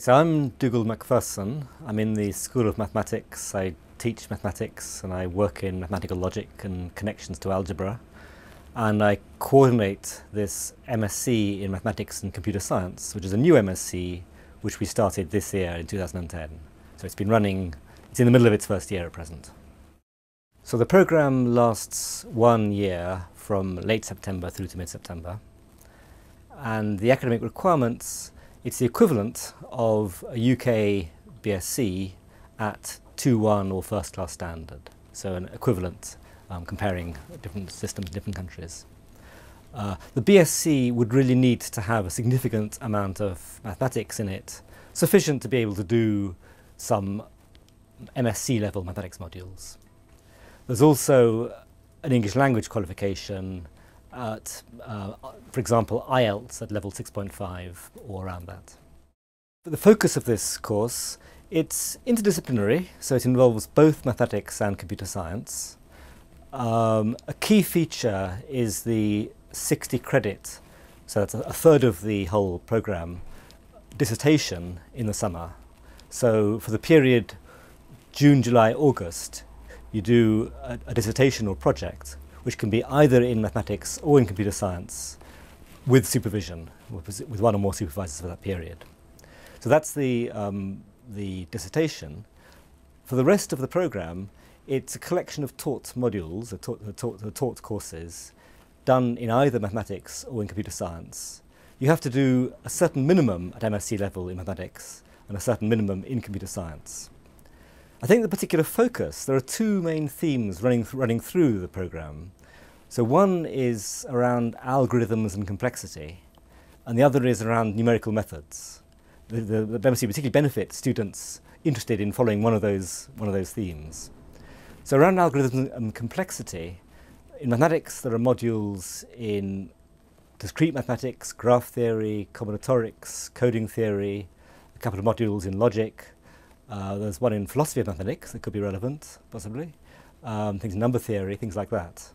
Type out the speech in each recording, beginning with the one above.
So I'm Dugald Macpherson. I'm in the School of Mathematics. I teach mathematics and I work in mathematical logic and connections to algebra. And I coordinate this MSc in Mathematics and Computer Science, which is a new MSc which we started this year in 2010. So it's been running, it's in the middle of its first year at present. So the programme lasts one year from late September through to mid-September. And the academic requirements it's the equivalent of a UK BSc at 2-1 or first class standard. So an equivalent um, comparing different systems in different countries. Uh, the BSc would really need to have a significant amount of mathematics in it, sufficient to be able to do some MSc level mathematics modules. There's also an English language qualification at, uh, for example, IELTS at level 6.5 or around that. the focus of this course, it's interdisciplinary, so it involves both mathematics and computer science. Um, a key feature is the 60 credit, so that's a third of the whole programme, dissertation in the summer. So for the period June, July, August, you do a, a dissertation or project which can be either in mathematics or in computer science with supervision, with one or more supervisors for that period. So that's the, um, the dissertation. For the rest of the programme, it's a collection of taught modules, or taught, taught, taught courses, done in either mathematics or in computer science. You have to do a certain minimum at MSc level in mathematics and a certain minimum in computer science. I think the particular focus, there are two main themes running, th running through the programme. So one is around algorithms and complexity, and the other is around numerical methods. The, the, the particularly benefits students interested in following one of those, one of those themes. So around algorithms and complexity, in mathematics there are modules in discrete mathematics, graph theory, combinatorics, coding theory, a couple of modules in logic, uh, there's one in philosophy of mathematics that could be relevant, possibly. Um, things in number theory, things like that.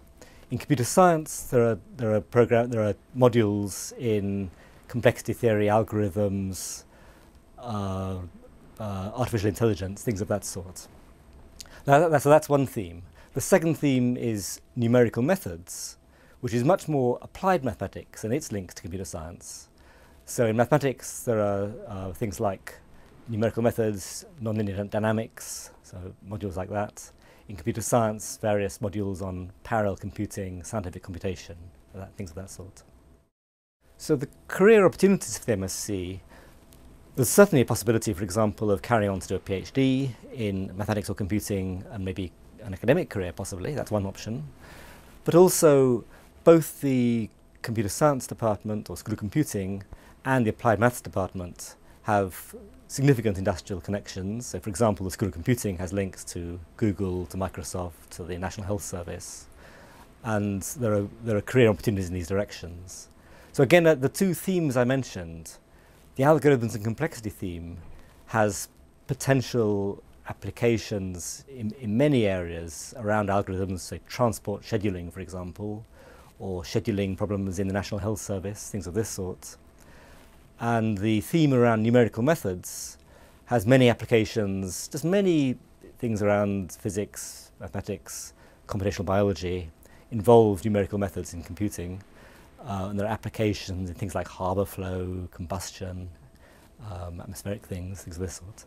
In computer science, there are there are program there are modules in complexity theory, algorithms, uh, uh, artificial intelligence, things of that sort. Now, that, so that's one theme. The second theme is numerical methods, which is much more applied mathematics and its links to computer science. So in mathematics, there are uh, things like numerical methods, nonlinear dynamics, so modules like that. In computer science, various modules on parallel computing, scientific computation, that, things of that sort. So the career opportunities for the MSc, there's certainly a possibility, for example, of carrying on to do a PhD in mathematics or computing and maybe an academic career possibly, that's one option. But also both the computer science department or school of computing and the applied maths department have significant industrial connections. So for example, the School of Computing has links to Google, to Microsoft, to the National Health Service. And there are, there are career opportunities in these directions. So again, uh, the two themes I mentioned, the algorithms and complexity theme has potential applications in, in many areas around algorithms, say transport scheduling, for example, or scheduling problems in the National Health Service, things of this sort. And the theme around numerical methods has many applications, just many things around physics, mathematics, computational biology involve numerical methods in computing. Uh, and there are applications in things like harbour flow, combustion, um, atmospheric things, things of this sort.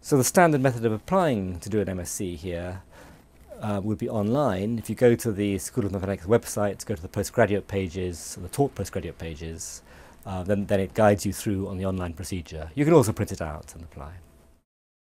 So the standard method of applying to do an MSc here uh, would be online. If you go to the School of Mathematics website, go to the postgraduate pages, the taught postgraduate pages, uh, then, then it guides you through on the online procedure. You can also print it out and apply.